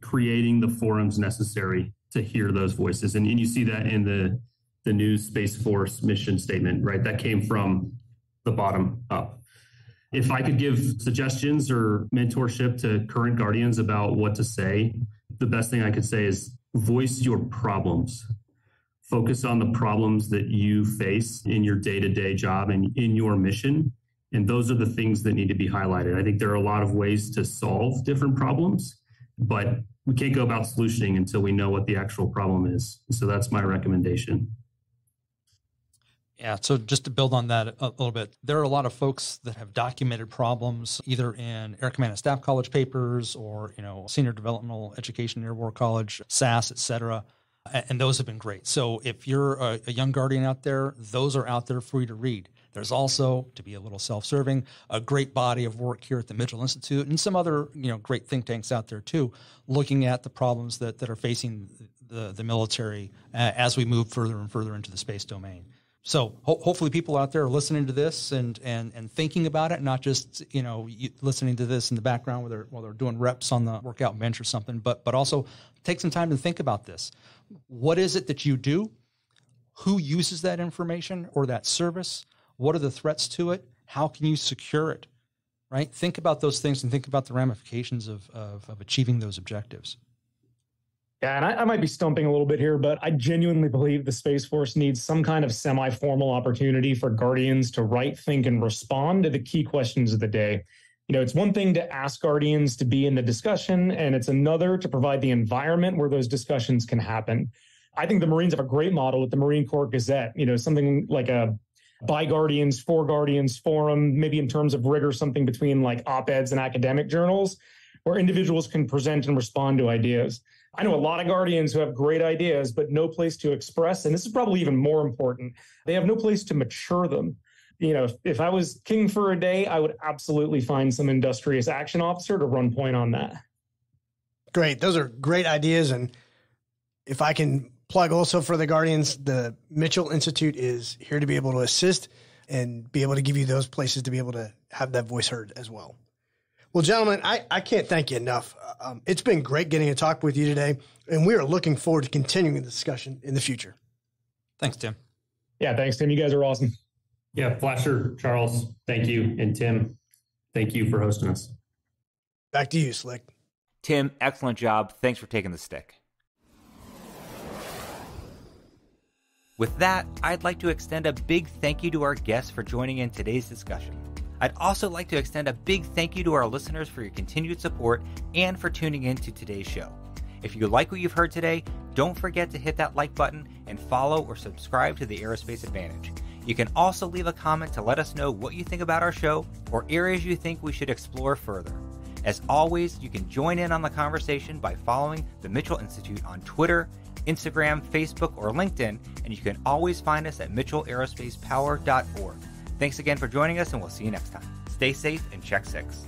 [SPEAKER 5] creating the forums necessary to hear those voices. And, and you see that in the, the new Space Force mission statement, right? That came from the bottom up. If I could give suggestions or mentorship to current Guardians about what to say, the best thing I could say is voice your problems. Focus on the problems that you face in your day to day job and in your mission and those are the things that need to be highlighted. I think there are a lot of ways to solve different problems, but we can't go about solutioning until we know what the actual problem is. So that's my recommendation.
[SPEAKER 3] Yeah, so just to build on that a little bit, there are a lot of folks that have documented problems either in Air Command and Staff College papers or, you know, Senior Developmental Education Air War College, SAASS, et cetera. And those have been great. So if you're a, a young guardian out there, those are out there for you to read. There's also, to be a little self-serving, a great body of work here at the Mitchell Institute and some other, you know, great think tanks out there too, looking at the problems that, that are facing the, the military uh, as we move further and further into the space domain. So ho- hopefully people out there are listening to this and, and, and thinking about it, not just, you know, listening to this in the background while they're, while they're doing reps on the workout bench or something, but, but also take some time to think about this. What is it that you do? Who uses that information or that service? What are the threats to it? How can you secure it? Right? Think about those things and think about the ramifications of, of, of achieving those objectives.
[SPEAKER 4] Yeah, and I, I, might be stumping a little bit here, but I genuinely believe the Space Force needs some kind of semi formal opportunity for Guardians to write, think, and respond to the key questions of the day. You know, it's one thing to ask Guardians to be in the discussion, and it's another to provide the environment where those discussions can happen. I think the Marines have a great model with the Marine Corps Gazette, you know, something like a by Guardians, for Guardians forum, maybe in terms of rigor, something between like op eds and academic journals, where individuals can present and respond to ideas. I know a lot of Guardians who have great ideas, but no place to express. And this is probably even more important. They have no place to mature them. You know, if, if I was king for a day, I would absolutely find some industrious action officer to run point on that.
[SPEAKER 2] Great. Those are great ideas. And if I can plug also for the Guardians, the Mitchell Institute is here to be able to assist and be able to give you those places to be able to have that voice heard as well. Well, gentlemen, I, I can't thank you enough. Um, it's been great getting to talk with you today, and we are looking forward to continuing the discussion in the future.
[SPEAKER 3] Thanks, Tim.
[SPEAKER 4] Yeah, thanks, Tim. You guys are awesome.
[SPEAKER 5] Yeah, Flasher, Charles, thank you. And Tim, thank you for hosting us.
[SPEAKER 2] Back to you, Slick.
[SPEAKER 1] Tim, excellent job. Thanks for taking the stick. With that, I'd like to extend a big thank you to our guests for joining in today's discussion. I'd also like to extend a big thank you to our listeners for your continued support and for tuning in to today's show. If you like what you've heard today, don't forget to hit that like button and follow or subscribe to the Aerospace Advantage. You can also leave a comment to let us know what you think about our show or areas you think we should explore further. As always, you can join in on the conversation by following the Mitchell Institute on Twitter, Instagram, Facebook, or LinkedIn, and you can always find us at mitchellaerospacepower.org. Thanks again for joining us, and we'll see you next time. Stay safe and check six.